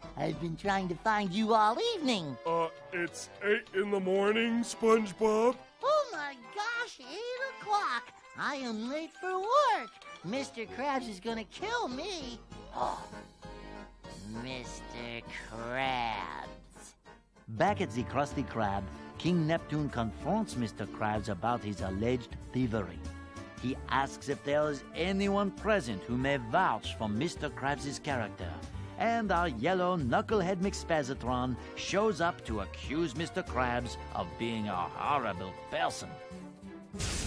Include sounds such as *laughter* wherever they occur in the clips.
There Patrick. I've been trying to find you all evening. Uh, it's eight in the morning, SpongeBob. Oh my gosh, eight o'clock. I am late for work. Mr. Krabs is gonna kill me. *gasps* Oh, Mr. Krabs. Back at the Krusty Krab, King Neptune confronts Mr. Krabs about his alleged thievery. He asks if there is anyone present who may vouch for Mr. Krabs' character, and our yellow knucklehead McSpazatron shows up to accuse Mr. Krabs of being a horrible person.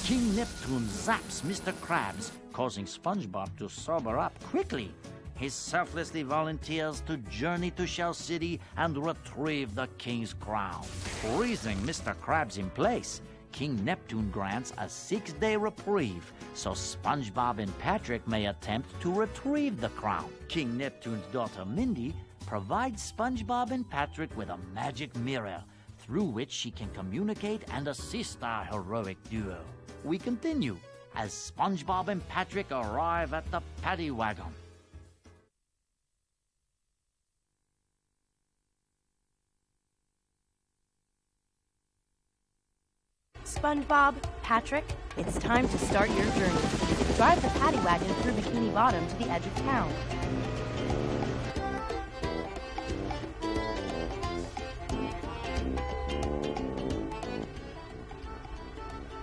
King Neptune zaps Mr. Krabs, causing SpongeBob to sober up quickly. He selflessly volunteers to journey to Shell City and retrieve the king's crown. Freezing Mr. Krabs in place, King Neptune grants a six day reprieve so SpongeBob and Patrick may attempt to retrieve the crown. King Neptune's daughter Mindy provides SpongeBob and Patrick with a magic mirror through which she can communicate and assist our heroic duo. We continue as SpongeBob and Patrick arrive at the paddy wagon. SpongeBob, Patrick, it's time to start your journey. Drive the paddy wagon through Bikini Bottom to the edge of town.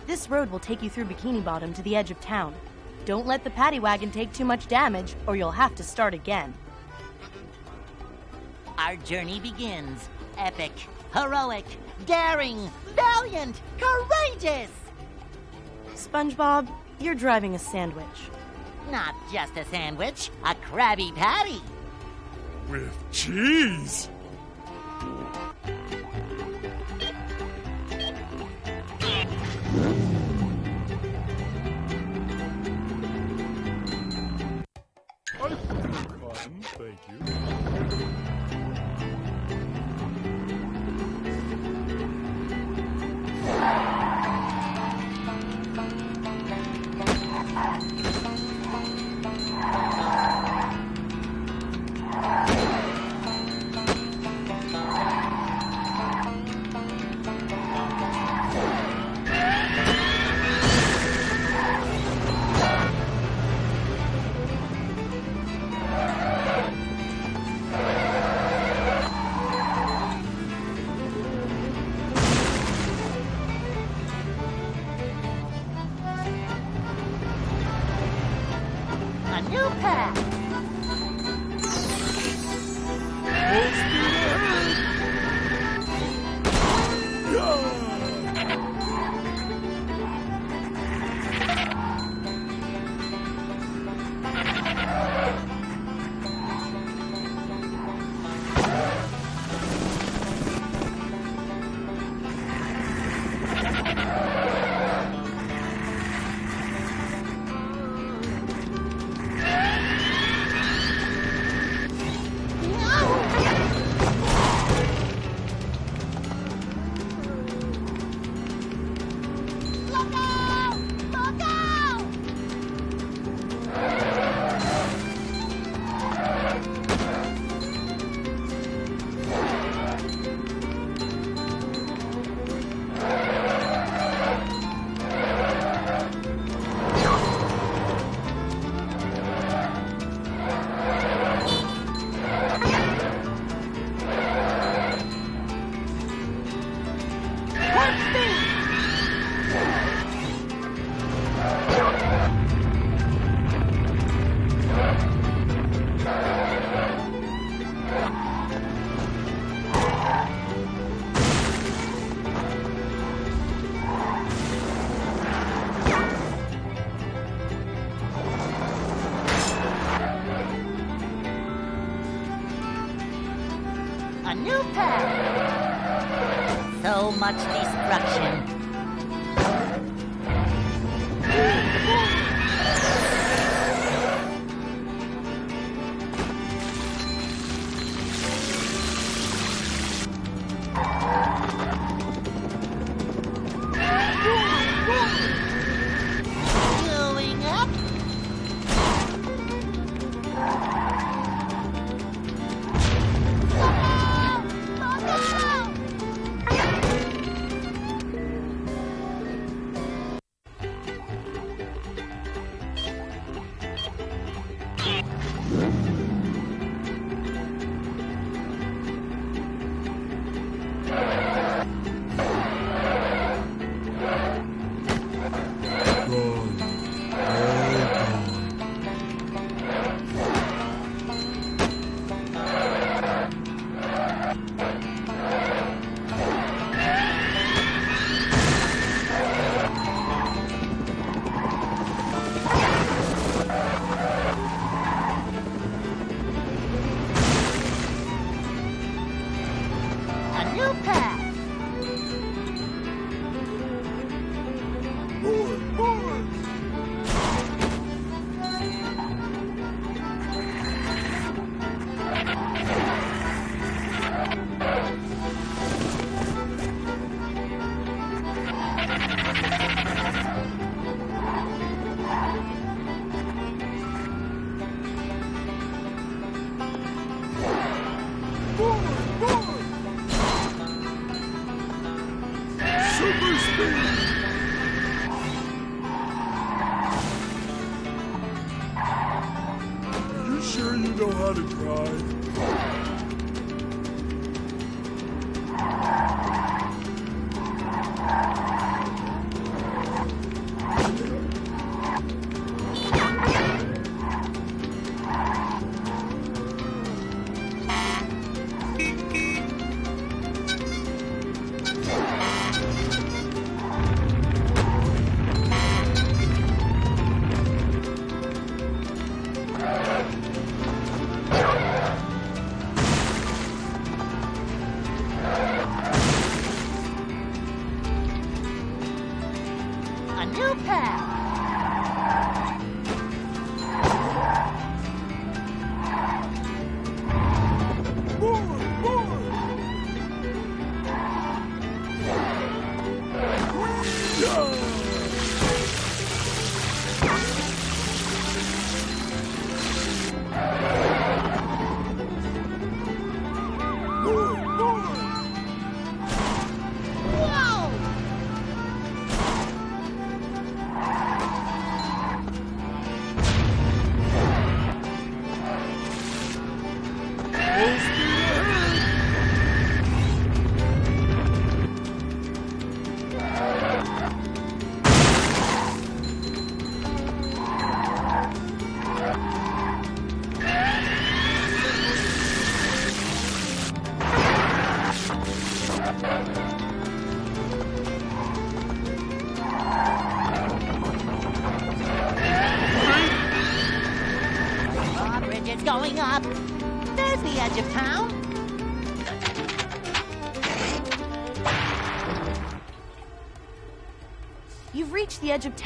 This road will take you through Bikini Bottom to the edge of town. Don't let the paddy wagon take too much damage, or you'll have to start again. Our journey begins. Epic, heroic, daring, valiant, courageous. SpongeBob, you're driving a sandwich. Not just a sandwich, a Krabby Patty. With cheese.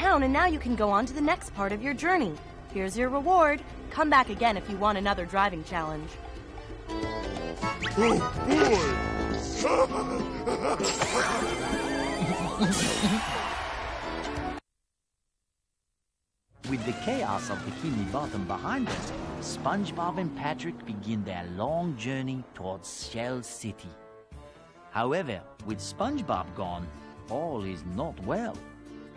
Town and now you can go on to the next part of your journey. Here's your reward. Come back again if you want another driving challenge. Oh *laughs* boy! With the chaos of Bikini Bottom behind us, SpongeBob and Patrick begin their long journey towards Shell City. However, with SpongeBob gone, all is not well.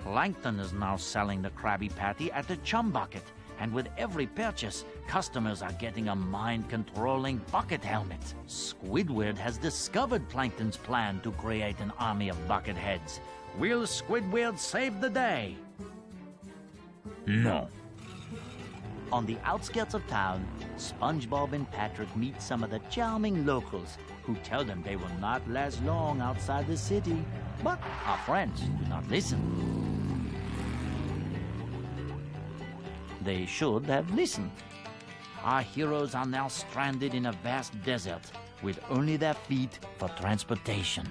Plankton is now selling the Krabby Patty at the Chum Bucket, and with every purchase, customers are getting a mind-controlling bucket helmet. Squidward has discovered Plankton's plan to create an army of bucket heads. Will Squidward save the day? No. On the outskirts of town, SpongeBob and Patrick meet some of the charming locals who tell them they will not last long outside the city. But our friends do not listen. They should have listened. Our heroes are now stranded in a vast desert with only their feet for transportation.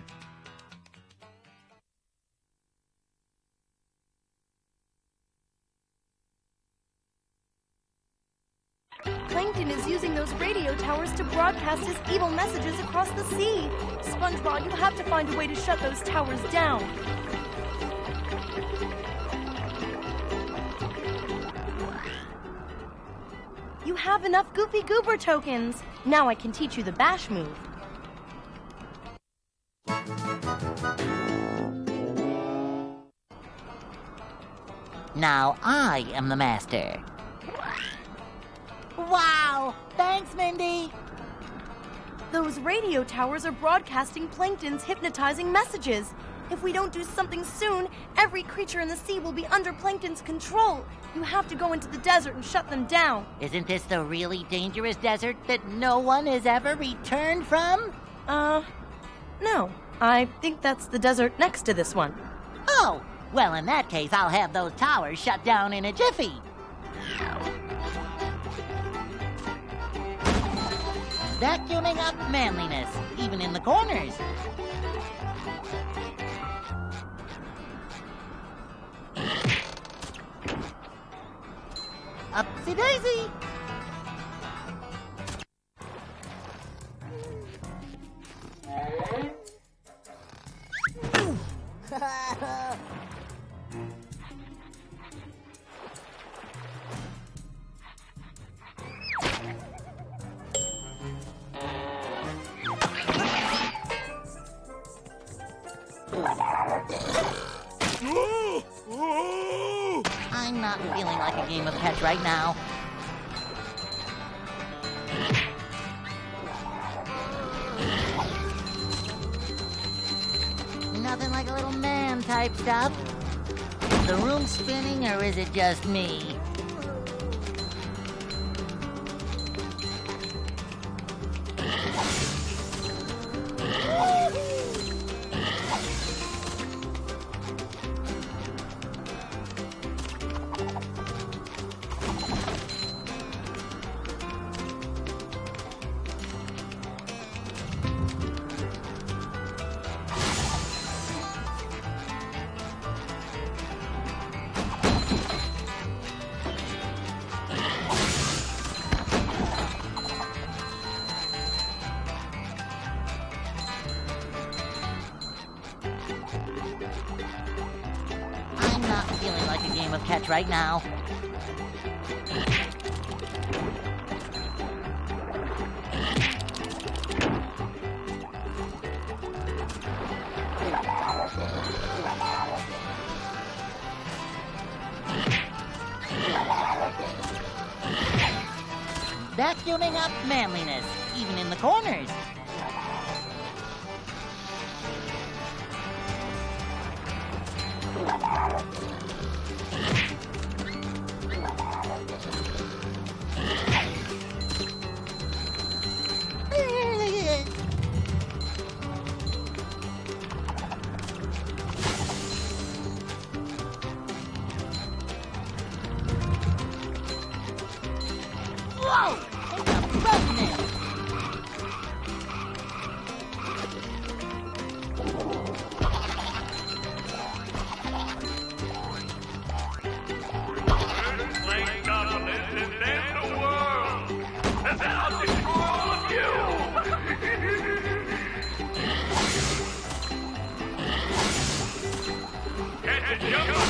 Plankton is using those radio towers to broadcast his evil messages across the sea. SpongeBob, you have to find a way to shut those towers down. You have enough Goofy Goober tokens. Now I can teach you the bash move. Now I am the master. Wow! Thanks, Mindy! Those radio towers are broadcasting Plankton's hypnotizing messages. If we don't do something soon, every creature in the sea will be under Plankton's control. You have to go into the desert and shut them down. Isn't this the really dangerous desert that no one has ever returned from? Uh, no. I think that's the desert next to this one. Oh, well, in that case, I'll have those towers shut down in a jiffy. Vacuuming up manliness, even in the corners. Upsy daisy! Stop. up? The room spinning or is it just me? vacuuming up manliness, even in the corners. Jump!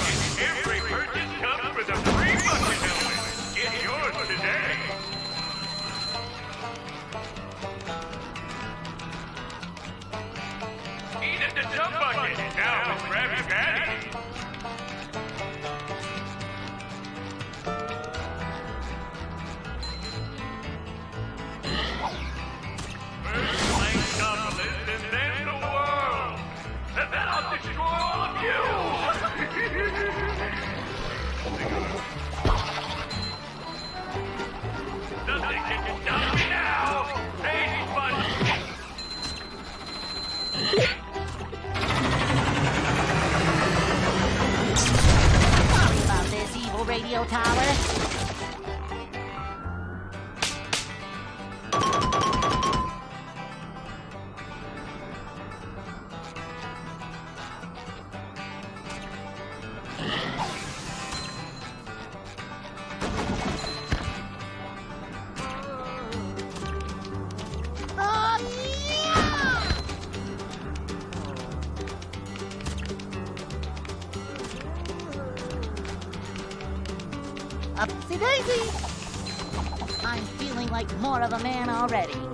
daisy! I'm feeling like more of a man already.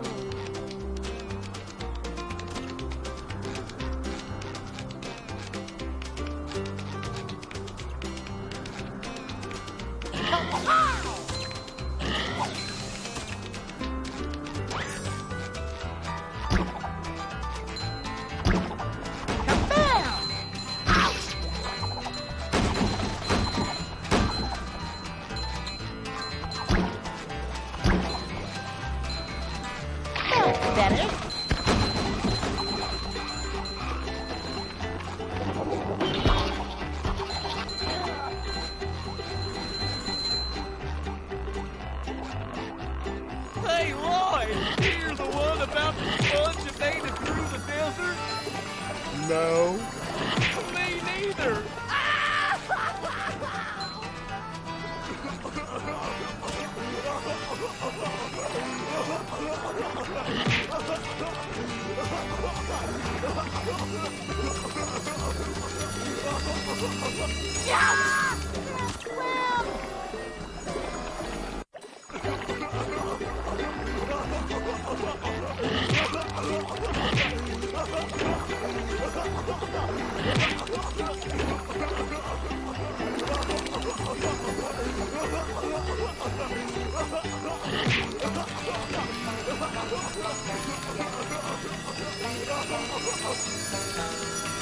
うん。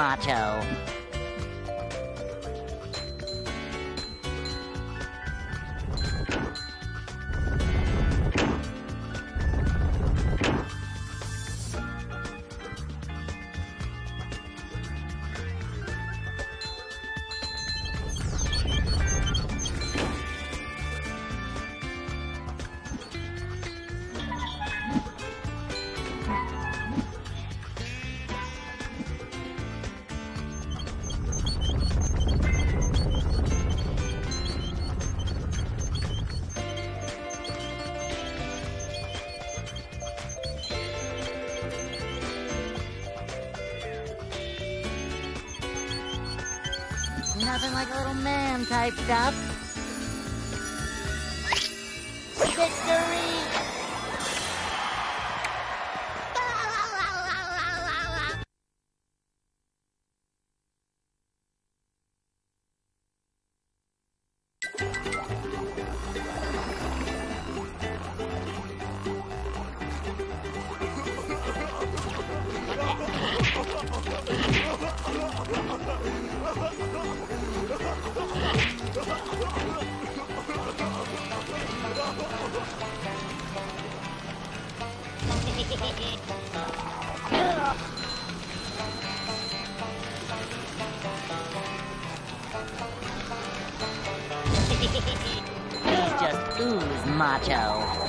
Ooze typed up. These just ooze macho.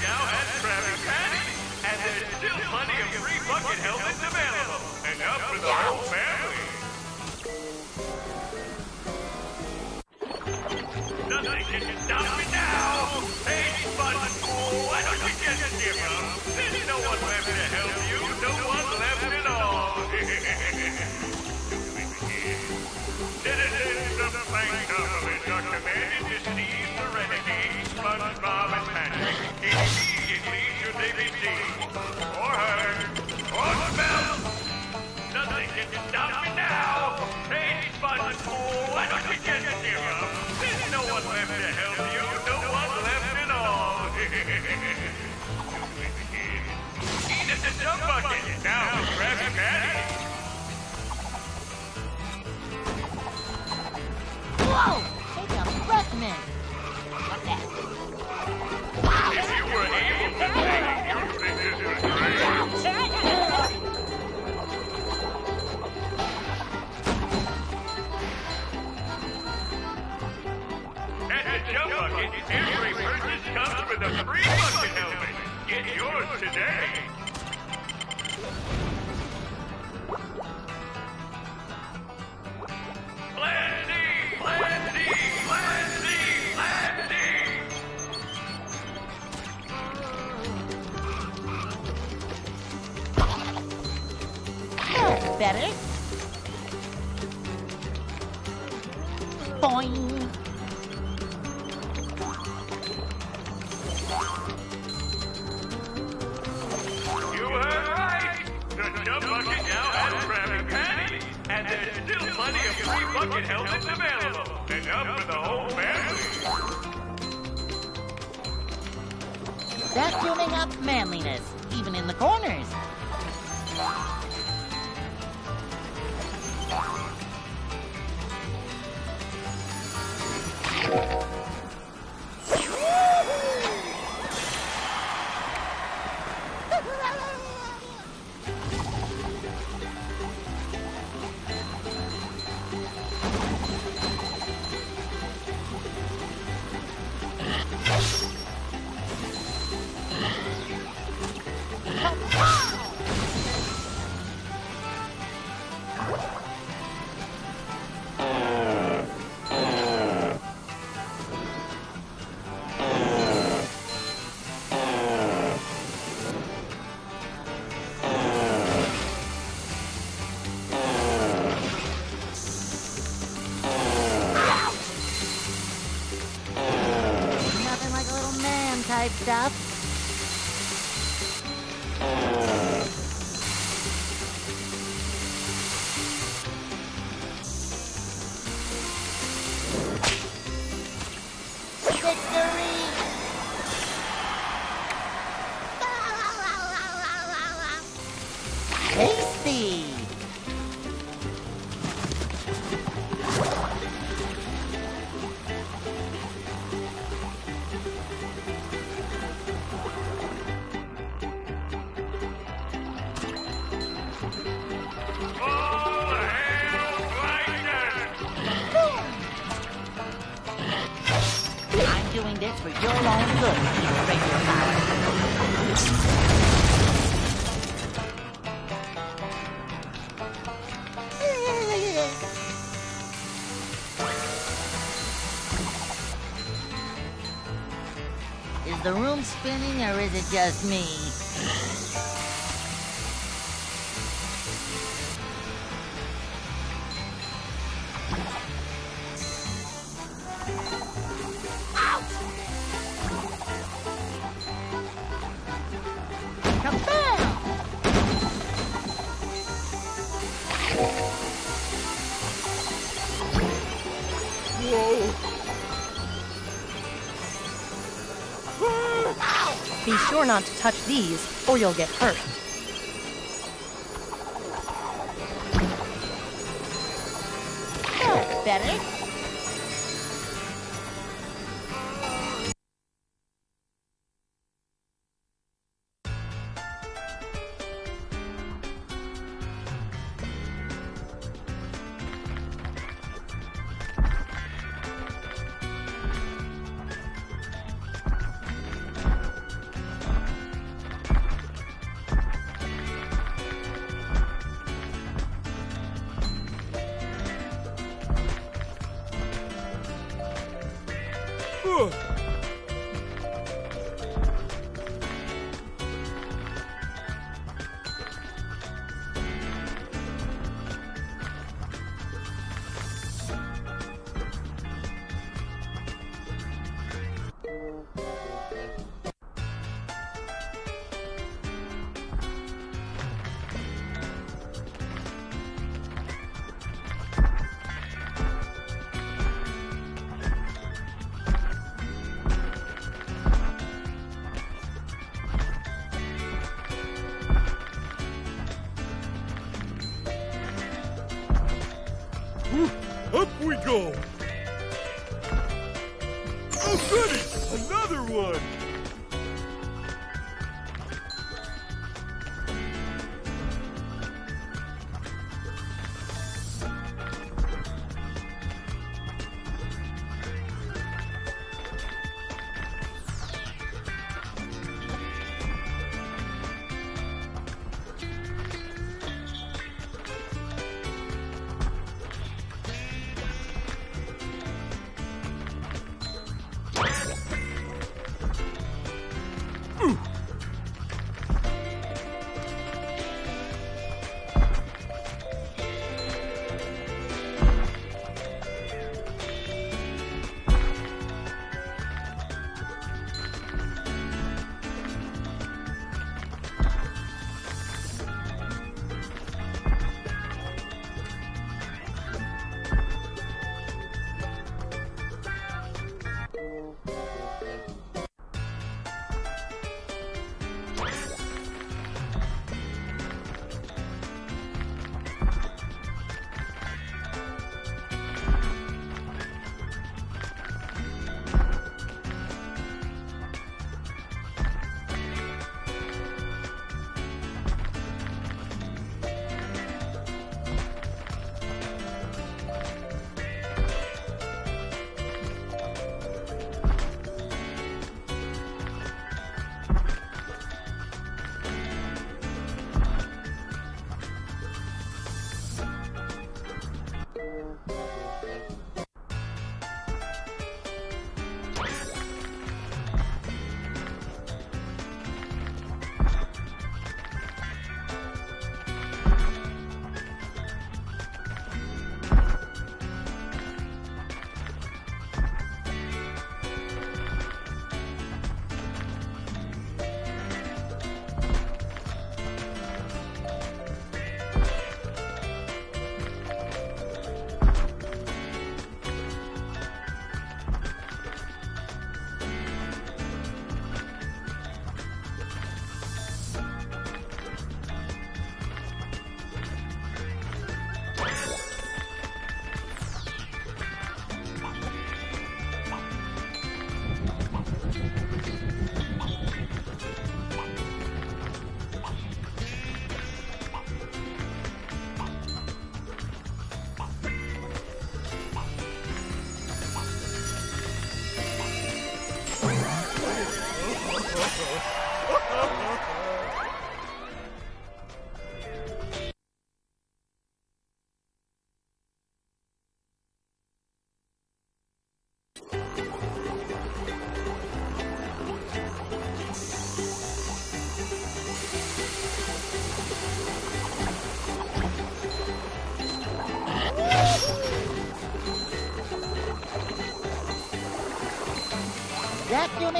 Now has Patty, and there's still plenty of free bucket helmets available. Enough for the whole family. Nothing can stop me now. Hey, Button, why don't you just give up? There's no one left to help you. No one left at all. *laughs* Citizens of Planktopolis are commanded to seize renegades, SpongeBob and Patrick, immediately should they be or heard, or smelled. Nothing can stop me now. Hey, SpongeBob, why don't you give up? There's no one left to help you. No one left at all. Eat at the Chum Bucket. Now, Krabby Patty. Whoa! Take a breath mint. Vacuuming up manliness, even in the corners. Man type Is the room spinning or is it just me? Touch these, or you'll get hurt. Oh, goody! Another one!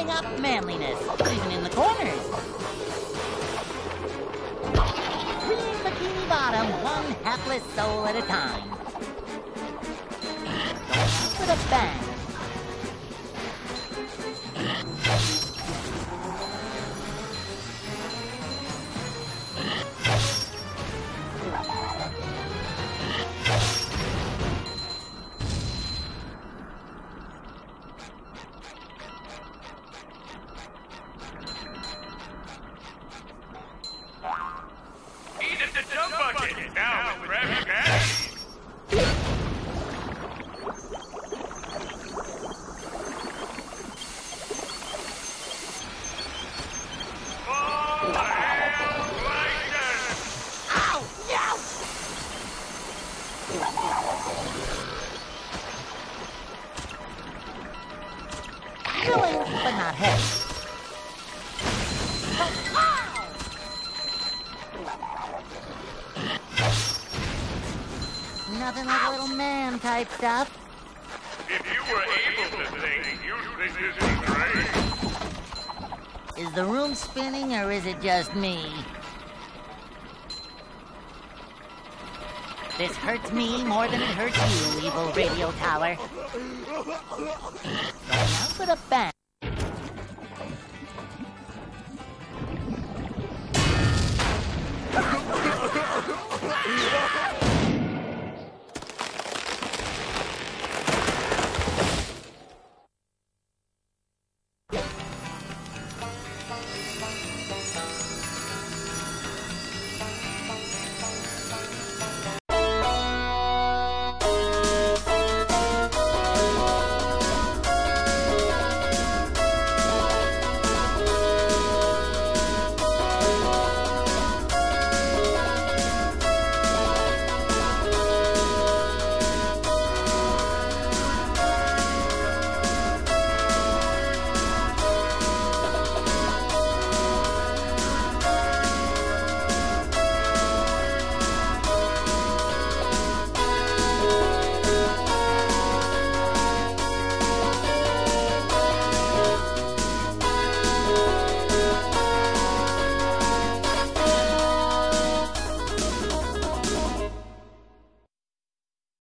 Vacuuming up manliness, even in the corners. Green Bikini Bottom, one hapless soul at a time. Type stuff. If you were able to think, you'd think this is great. Is the room spinning or is it just me? This hurts me more than it hurts you, evil radio tower. Out with a bang.